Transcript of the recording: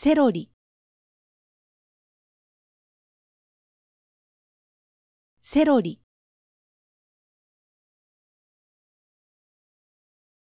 セロリ。セロリ。